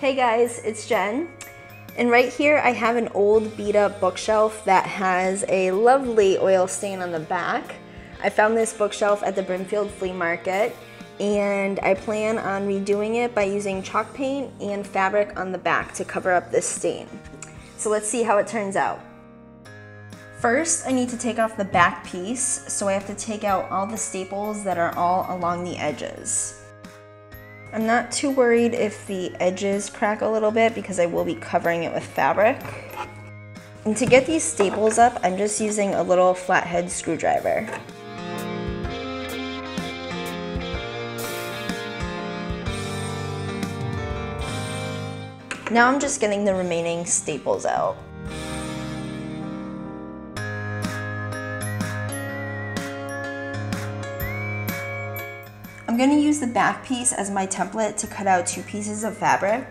Hey guys, it's Jen. And right here I have an old beat up bookshelf that has a lovely oil stain on the back. I found this bookshelf at the Brimfield Flea Market and I plan on redoing it by using chalk paint and fabric on the back to cover up this stain. So let's see how it turns out. First, I need to take off the back piece, so I have to take out all the staples that are all along the edges. I'm not too worried if the edges crack a little bit because I will be covering it with fabric. And to get these staples up, I'm just using a little flathead screwdriver. Now I'm just getting the remaining staples out. Going to use the back piece as my template to cut out two pieces of fabric.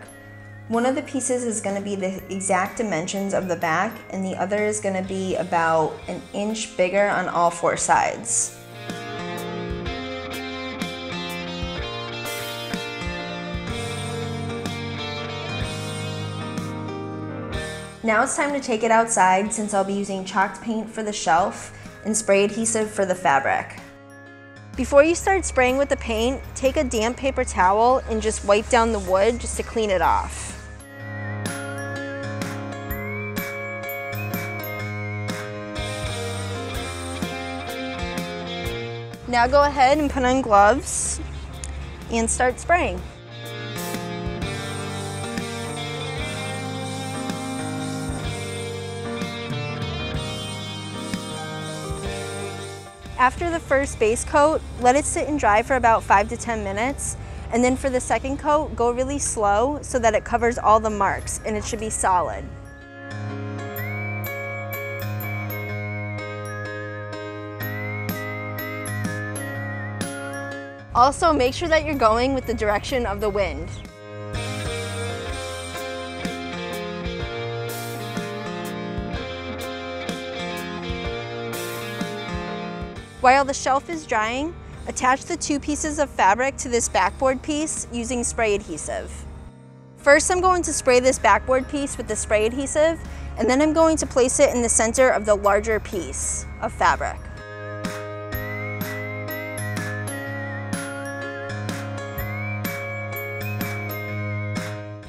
One of the pieces is going to be the exact dimensions of the back and the other is going to be about an inch bigger on all four sides. Now it's time to take it outside since I'll be using chalked paint for the shelf and spray adhesive for the fabric. Before you start spraying with the paint, take a damp paper towel and just wipe down the wood just to clean it off. Now go ahead and put on gloves and start spraying. After the first base coat, let it sit and dry for about five to 10 minutes. And then for the second coat, go really slow so that it covers all the marks and it should be solid. Also, make sure that you're going with the direction of the wind. While the shelf is drying, attach the two pieces of fabric to this backboard piece using spray adhesive. First, I'm going to spray this backboard piece with the spray adhesive, and then I'm going to place it in the center of the larger piece of fabric.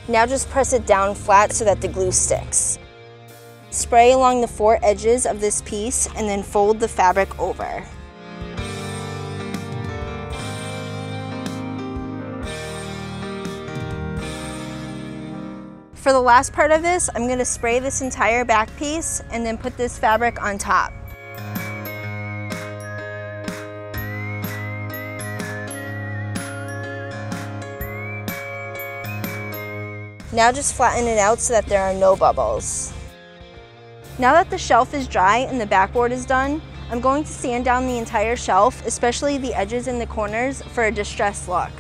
Now just press it down flat so that the glue sticks. Spray along the four edges of this piece and then fold the fabric over. For the last part of this, I'm gonna spray this entire back piece and then put this fabric on top. Now just flatten it out so that there are no bubbles. Now that the shelf is dry and the backboard is done, I'm going to sand down the entire shelf, especially the edges and the corners, for a distressed look.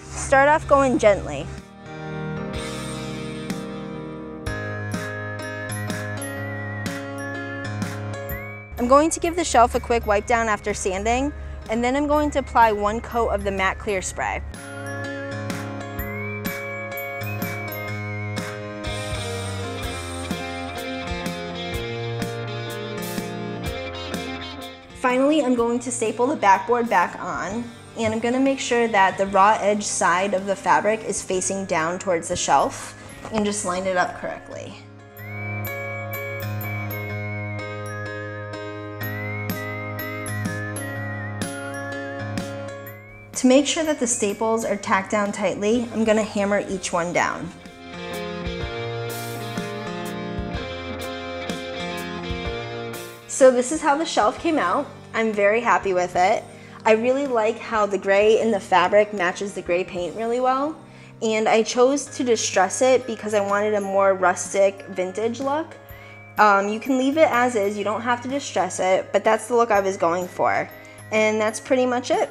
Start off going gently. I'm going to give the shelf a quick wipe down after sanding, and then I'm going to apply one coat of the matte clear spray. Finally, I'm going to staple the backboard back on, and I'm gonna make sure that the raw edge side of the fabric is facing down towards the shelf, and just line it up correctly. To make sure that the staples are tacked down tightly, I'm gonna hammer each one down. So this is how the shelf came out. I'm very happy with it. I really like how the gray in the fabric matches the gray paint really well. And I chose to distress it because I wanted a more rustic vintage look. Um, you can leave it as is, you don't have to distress it, but that's the look I was going for. And that's pretty much it.